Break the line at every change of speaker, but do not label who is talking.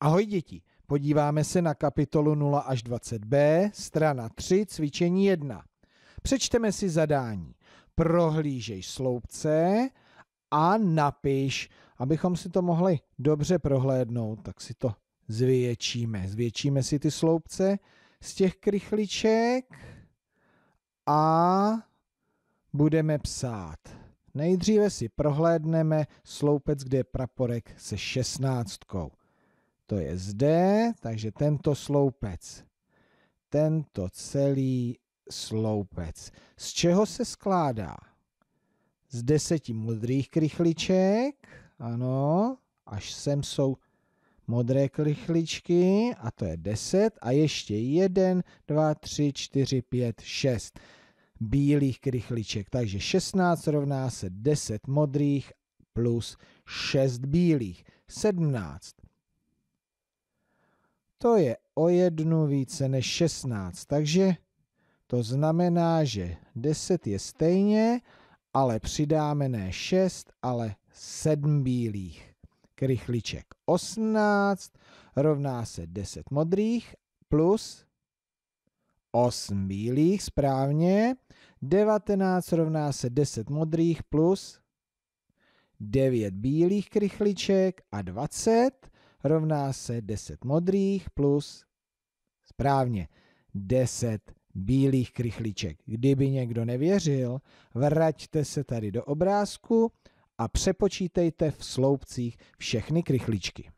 Ahoj děti, podíváme se na kapitolu 0 až 20b, strana 3, cvičení 1. Přečteme si zadání. Prohlížej sloupce a napiš, abychom si to mohli dobře prohlédnout, tak si to zvětšíme. Zvětšíme si ty sloupce z těch krychliček a budeme psát. Nejdříve si prohlédneme sloupec, kde je praporek se šestnáctkou. To je zde, takže tento sloupec. Tento celý sloupec. Z čeho se skládá? Z deseti modrých krychliček, ano, až sem jsou modré krychličky a to je 10 a ještě 1, 2, 3, 4, 5, 6 bílých krychliček. Takže 16 rovná se 10 modrých plus 6 bílých. 17. To je o jednu více než 16, takže to znamená, že 10 je stejně, ale přidáme ne 6, ale 7 bílých krychliček. 18 rovná se 10 modrých plus 8 bílých, správně. 19 rovná se 10 modrých plus 9 bílých krychliček a 20 rovná se 10 modrých plus správně 10 bílých krychliček. Kdyby někdo nevěřil, vraťte se tady do obrázku a přepočítejte v sloupcích všechny krychličky.